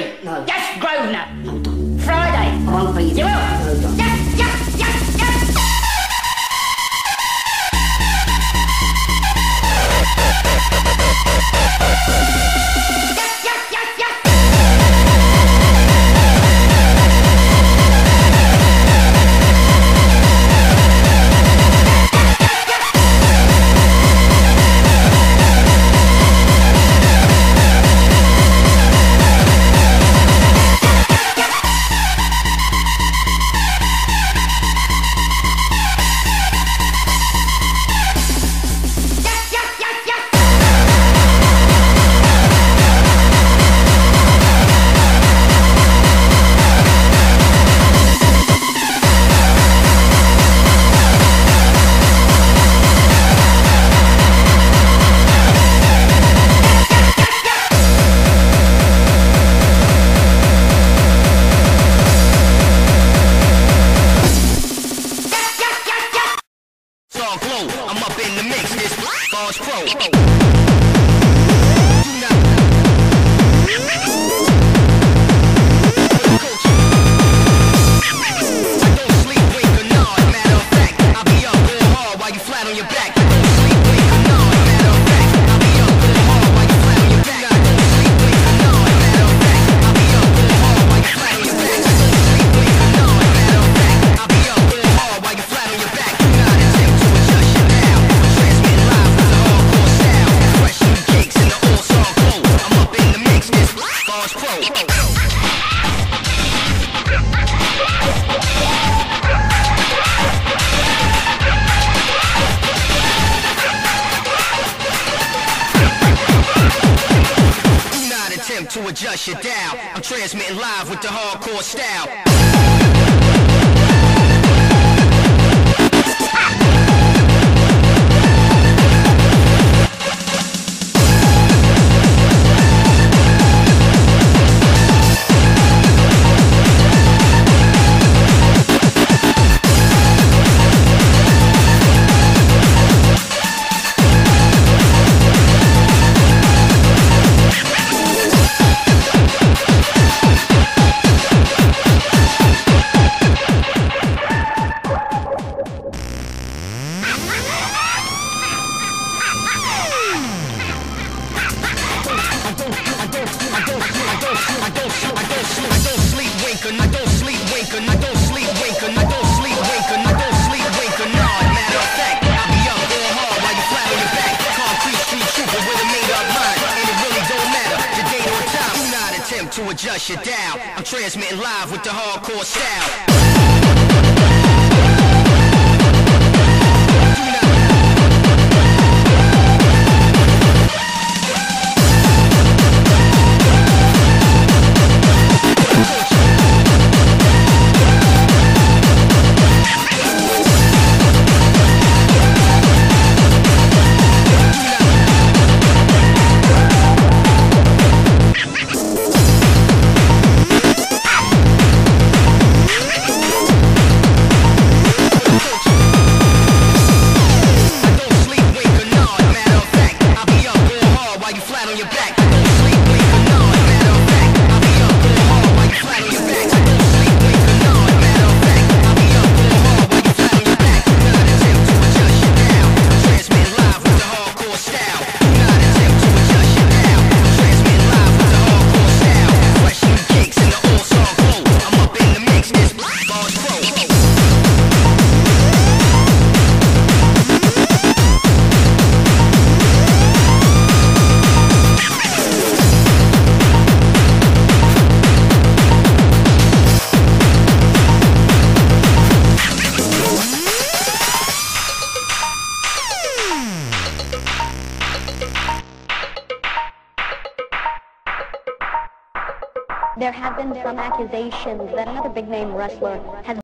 free. No. Yes, Grosvenor. Friday. I won't be there. You will? Sweet. adjust your dial. I'm transmitting live with the hardcore style. attempt to adjust your dial. I'm transmitting live with the hardcore style. There have been some accusations that another big-name wrestler has